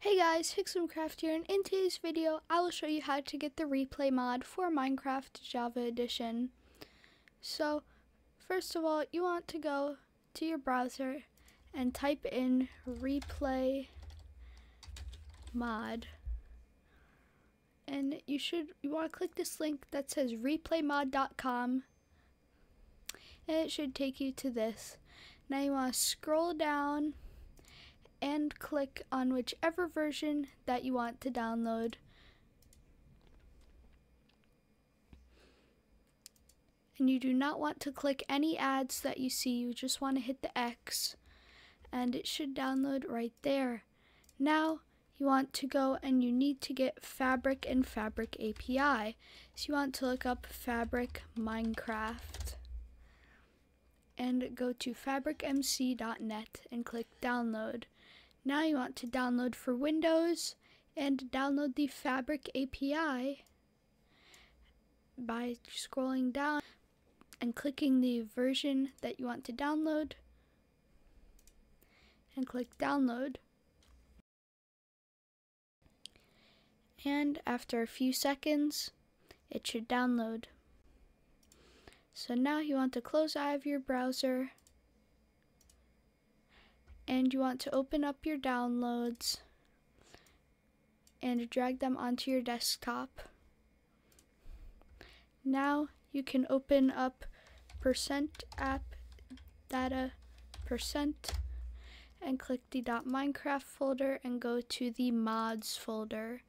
Hey guys, Hixsom Craft here, and in today's video, I will show you how to get the replay mod for Minecraft Java Edition. So, first of all, you want to go to your browser and type in replay mod. And you should, you want to click this link that says replaymod.com, and it should take you to this. Now you want to scroll down and click on whichever version that you want to download. And you do not want to click any ads that you see, you just want to hit the X and it should download right there. Now you want to go and you need to get Fabric and Fabric API. So you want to look up Fabric Minecraft and go to fabricmc.net and click download. Now you want to download for Windows and download the Fabric API by scrolling down and clicking the version that you want to download and click download. And after a few seconds, it should download. So now you want to close out of your browser and you want to open up your downloads and drag them onto your desktop. Now you can open up percent app data percent and click the .minecraft folder and go to the mods folder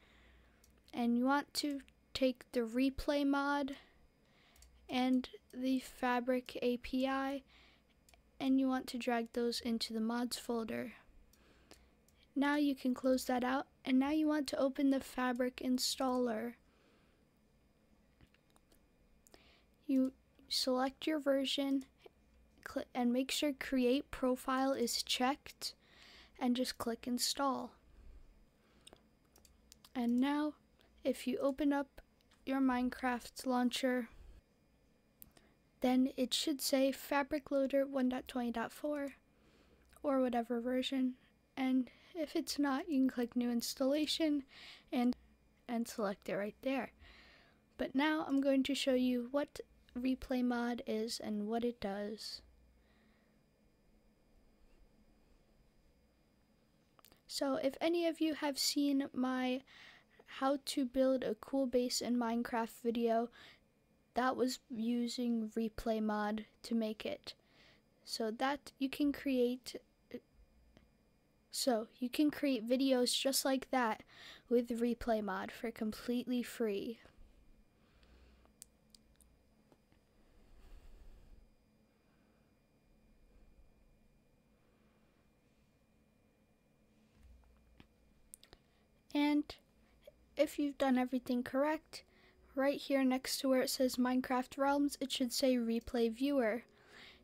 and you want to take the replay mod and the fabric API and you want to drag those into the mods folder. Now you can close that out and now you want to open the fabric installer. You select your version and make sure create profile is checked and just click install. And now if you open up your Minecraft launcher then it should say Fabric Loader 1.20.4 or whatever version. And if it's not, you can click New Installation and, and select it right there. But now I'm going to show you what Replay Mod is and what it does. So if any of you have seen my how to build a cool base in Minecraft video, that was using replay mod to make it. So that you can create so you can create videos just like that with replay mod for completely free. And if you've done everything correct right here next to where it says Minecraft Realms, it should say Replay Viewer.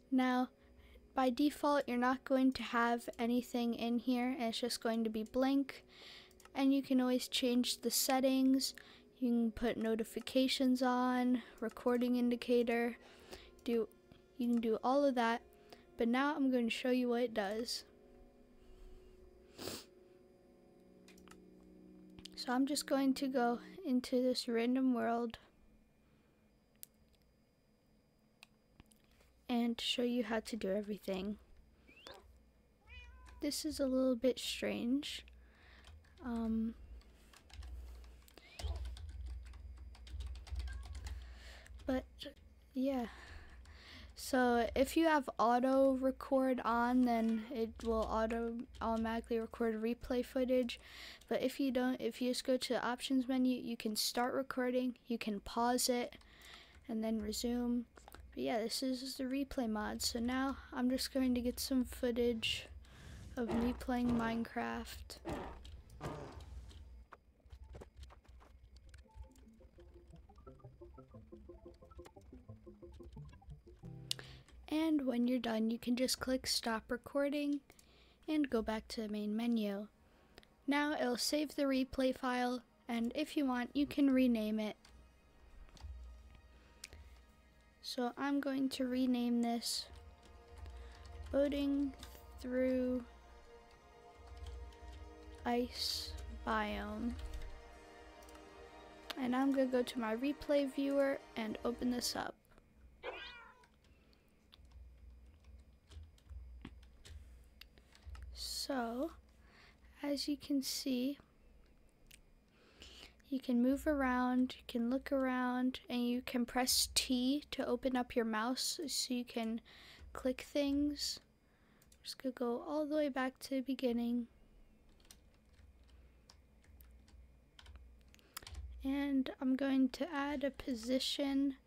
Now, by default, you're not going to have anything in here, it's just going to be blank. And you can always change the settings. You can put notifications on, recording indicator, do you can do all of that. But now I'm going to show you what it does. So I'm just going to go into this random world and show you how to do everything. This is a little bit strange. Um, but yeah. So if you have auto record on, then it will auto automatically record replay footage. But if you don't, if you just go to the options menu, you can start recording, you can pause it, and then resume. But yeah, this is the replay mod. So now I'm just going to get some footage of me playing Minecraft. And when you're done, you can just click stop recording and go back to the main menu. Now it'll save the replay file, and if you want, you can rename it. So I'm going to rename this Boating Through Ice biome. And I'm going to go to my replay viewer and open this up. So, as you can see, you can move around, you can look around, and you can press T to open up your mouse so you can click things. I'm just gonna go all the way back to the beginning. And I'm going to add a position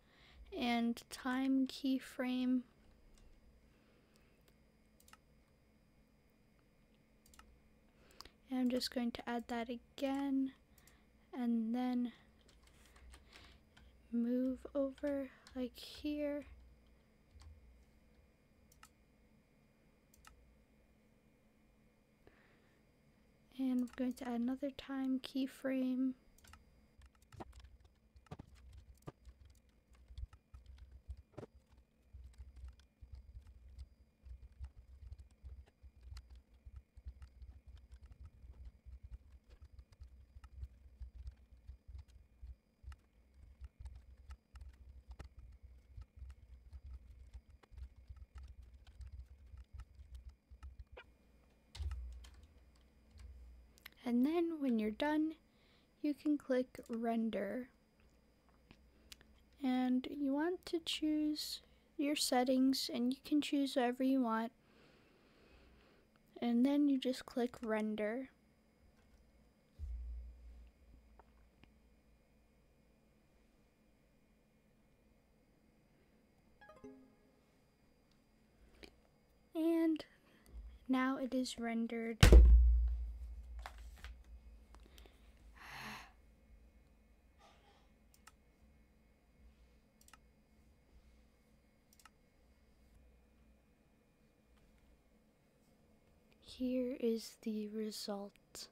and time keyframe. I'm just going to add that again and then move over like here. And I'm going to add another time keyframe. And then when you're done, you can click render. And you want to choose your settings and you can choose whatever you want. And then you just click render. And now it is rendered. Here is the result.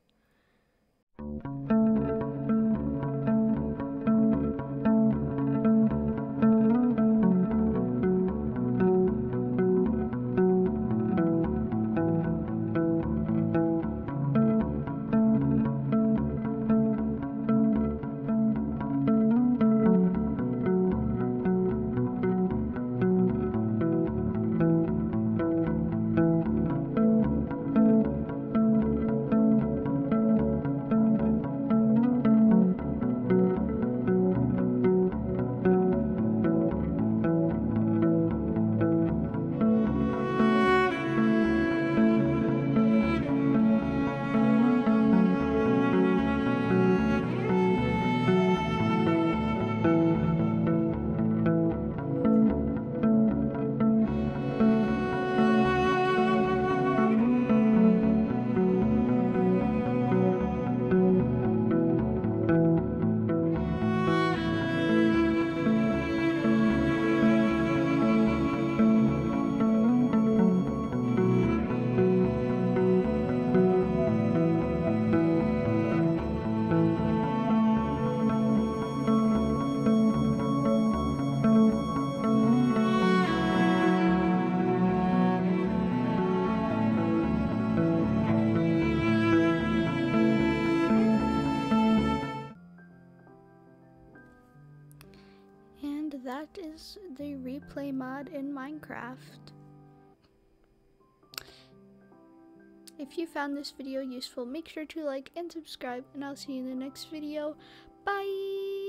That is the replay mod in Minecraft. If you found this video useful, make sure to like and subscribe, and I'll see you in the next video. Bye!